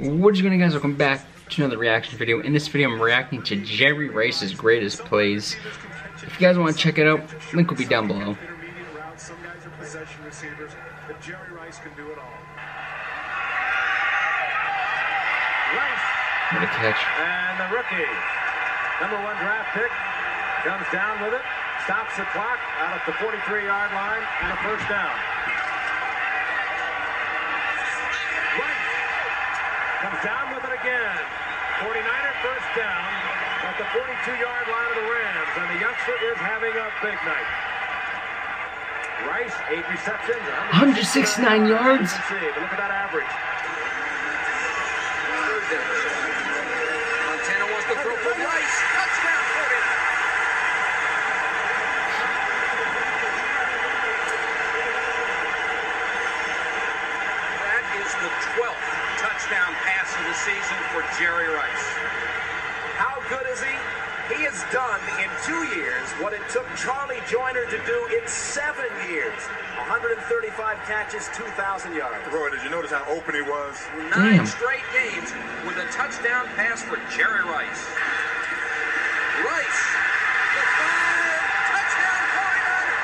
What is going on guys, welcome back to another reaction video. In this video I'm reacting to Jerry Rice's greatest plays. If you guys want to check it out, link will be down below. What a catch. And the rookie, number one draft pick, comes down with it, stops the clock out at the 43-yard line, and a first down. Comes down with it again. 49er first down at the 42-yard line of the Rams. And the youngster is having a big night. Rice, eight receptions. 169 yards. See, but look at that average. Montana wants to throw for Rice. Touchdown, 49. That is the 12th touchdown pass of the season for Jerry Rice. How good is he? He has done in two years what it took Charlie Joiner to do in seven years. 135 catches, 2,000 yards. Roy, did you notice how open he was? Nine Damn. straight games with a touchdown pass for Jerry Rice. Rice, the five, touchdown 49ers.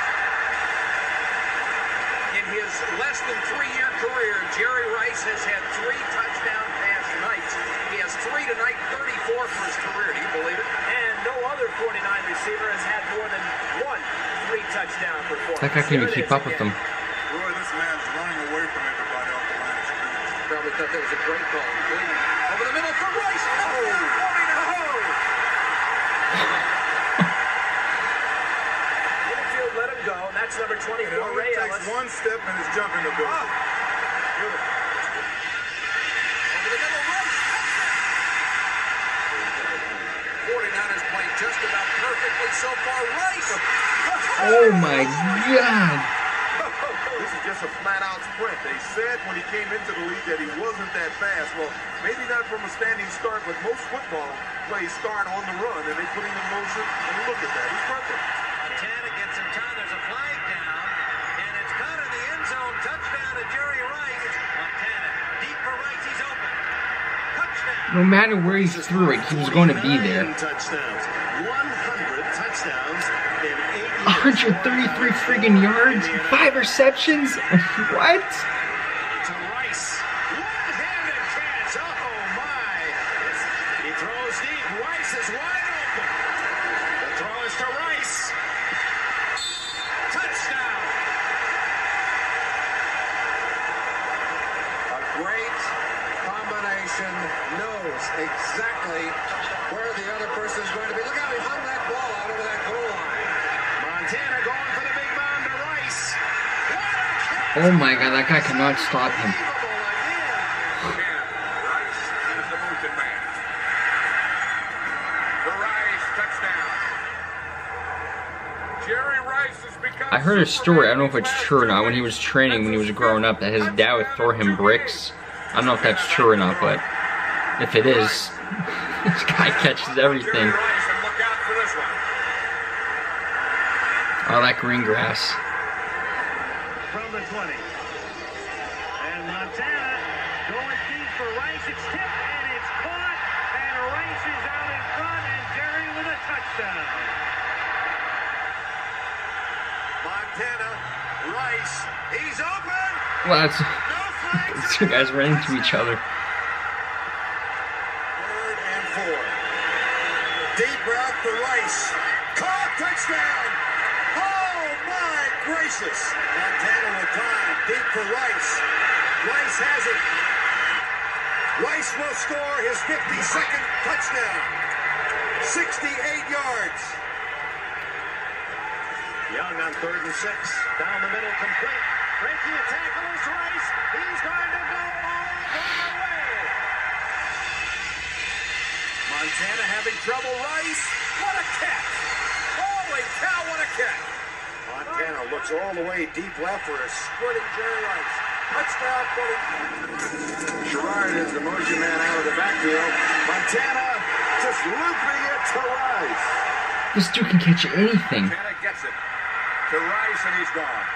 In his less than three-year career, Jerry Rice has had three touchdown pass nights. He has three tonight, 34 for his career. Do you believe it? And no other 49 receiver has had more than one three-touchdown performance. That guy can't even keep is up with them. Roy, this man's running away from everybody off the line of scrimmage. Probably thought that was a great call. Over the middle for Rice. Touchdown, 49ers. Infield let him go, and that's number 24, It only Ray takes Ellis. one step and his jumping ability. Beautiful. Over the middle, Rice. Touchdown. 49ers playing just about perfectly so far. Rice. Oh my god. This is just a flat-out sprint. They said when he came into the league that he wasn't that fast. Well, maybe not from a standing start, but most football plays start on the run, and they put him in motion, and look at that. He's perfect. Montana gets some time. There's a flag down, and it's caught in the end zone. Touchdown to Jerry Rice. Montana, deep for Rice. He's open. Touchdown. No matter where he threw it, he was going to be there. touchdowns, 100 touchdowns in eight years. 133 friggin' yards, five receptions. What? To Rice, one-handed catch. Oh my! He throws deep. Rice is wide open. The throw is to Rice. Touchdown! A great combination, knows exactly where the other person is going to be. Look how he hung that ball out over that goal line. Montana going for the big bomb to Rice. What a catch! Oh my god, that guy cannot stop him. Unbelievable again. And Rice is the motion man. The Rice touchdown. Jerry Rice has become. I heard a story, I don't know if it's true or not, when he was training, when he was growing up, that his dad would throw him bricks. I don't know if that's true or not, but if it is, this guy catches everything. Jerry Rice, and look out for this one. All that green grass. from the 20. And Montana going deep for Rice. It's tipped and it's caught. And Rice is out in front and Jerry with a touchdown. Montana, Rice, he's open. Well, that's, No two guys ran into each other. Third and four. Deep route for Rice. Caught touchdown. Oh my gracious. Montana with time. Deep for Rice. Rice has it. Rice will score his 52nd touchdown. 68 yards. Young on third and six. Down the middle, complete. Breaking a tackle is Rice. He's going to go all the way. Montana having trouble. Rice, what a catch! Holy cow, what a catch! Montana looks all the way deep left for a Squirting Jerry Rice. Touchdown, 40. Gerard is the motion man out of the backfield. Montana just looping it to Rice. This dude can catch anything. Montana gets it to Rice, and he's gone.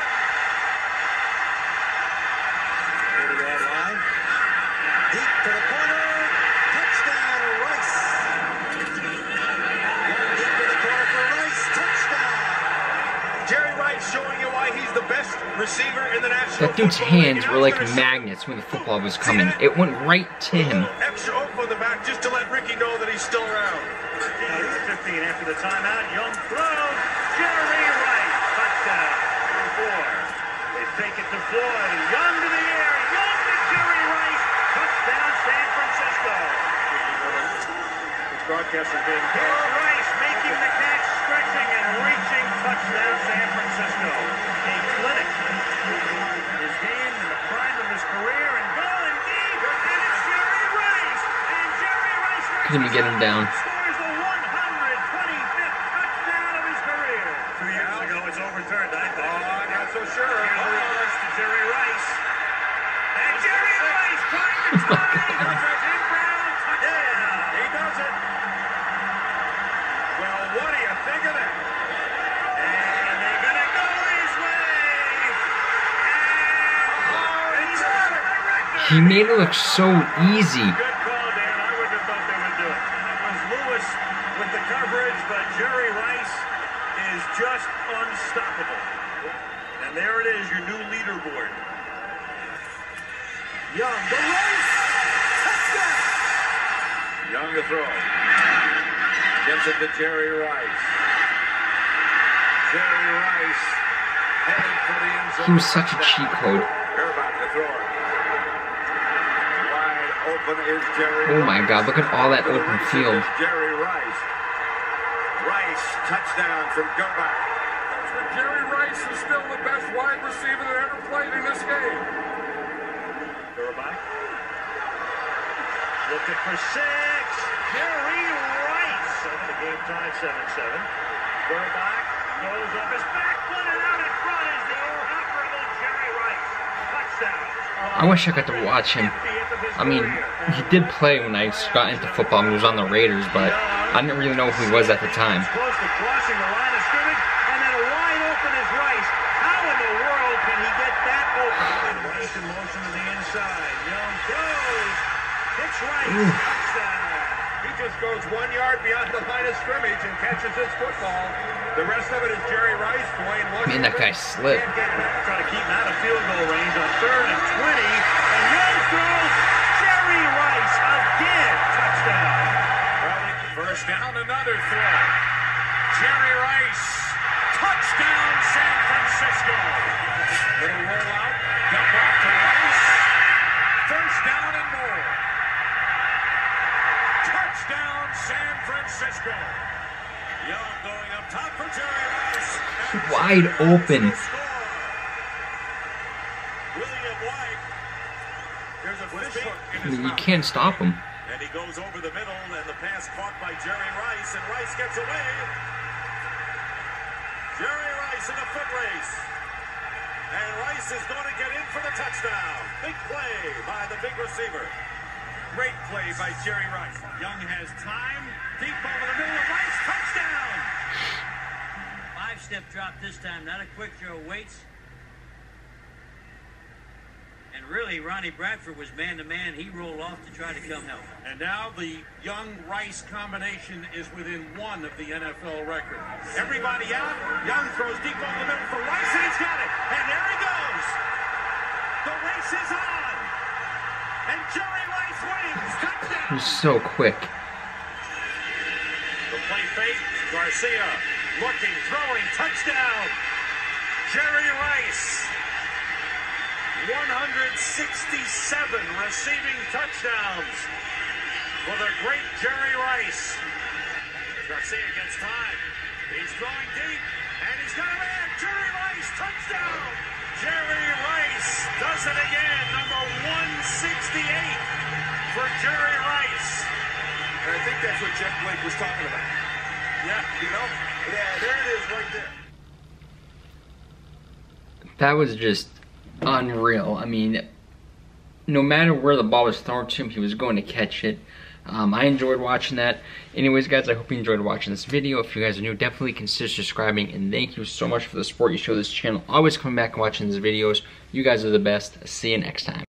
That dude's Football League. hands And were I was like gonna say, magnets when the football was coming. It went right to him. Extra oomph on the back just to let Ricky know that he's still around. 15 after the timeout. Young throws. Jerry Rice. Touchdown. Number four. They fake it to Floyd. Young to the air. Young to Jerry Rice. Touchdown San Francisco. This broadcast is being Here's Rice making the catch, stretching and reaching. Touchdown way. And he's got it. He made it look so easy. Good call, Dan. I wouldn't have thought they would do it. It was Lewis with the coverage, but Jerry Rice is just unstoppable. And there it is, your new leaderboard. Young, the race. Touchdown. Young to throw. Gives it to Jerry Rice. Jerry Rice heading for the end zone. He was such a cheat code. Urban to throw it. Wide open is Jerry Oh my god, look at all that The open field. is Jerry Rice. Rice touchdown from Grbac. Jerry Rice is still the best wide receiver that ever played in this game. Grbac. Looking for six. Jerry Rice. The game tied 7-7. Grbac goes up his back foot and out in front is the incomparable Jerry Rice. Touchdown. I wish I got to watch him. 50th of his I mean, he did play when I got into football and he was on the Raiders, but I didn't really know who he was at the time. Close to crossing the line of scrimmage, and then wide open is Rice. How in the world can he get that open? Rice in motion to the. Young throws. Hits Rice. Touchdown. He just goes one yard beyond the line of scrimmage and catches his football. The rest of it is Jerry Rice, Dwayne Washington. Man, that guy slipped. Can't get back. Try to keep him out of field goal range on third and 20. And Young Touchdown, San Francisco. Young going up top for Jerry Rice. Wide open. William White. There's a fish hook in his you can't stop him. And he goes over the middle, and the pass caught by Jerry Rice, and Rice gets away. Jerry Rice in a foot race. And Rice is going to get in for the touchdown. Big play by the big receiver. Great play by Jerry Rice. Young has time. Deep over the middle of Rice. Touchdown. Five-step drop this time, not a quick throw. Waits. And really, Ronnie Bradford was man-to-man. He rolled off to try to come help. And now the Young Rice combination is within one of the NFL record. Everybody out. Young throws deep over the middle for Rice, and he's got it. And there he goes. The race is on. Was so quick. The play fake. Garcia looking, throwing, touchdown. Jerry Rice. 167 receiving touchdowns for the great Jerry Rice. Garcia gets time. He's throwing deep, and he's got a man. Jerry Rice, touchdown. Jerry Rice does it again, number 168 for Jerry Rice. And I think that's what Jeff Blake was talking about. Yeah, You know? Yeah, there it is right there. That was just unreal. I mean, no matter where the ball was thrown to him, he was going to catch it. Um, I enjoyed watching that. Anyways, guys, I hope you enjoyed watching this video. If you guys are new, definitely consider subscribing. And thank you so much for the support you show this channel. Always coming back and watching these videos. You guys are the best. See you next time.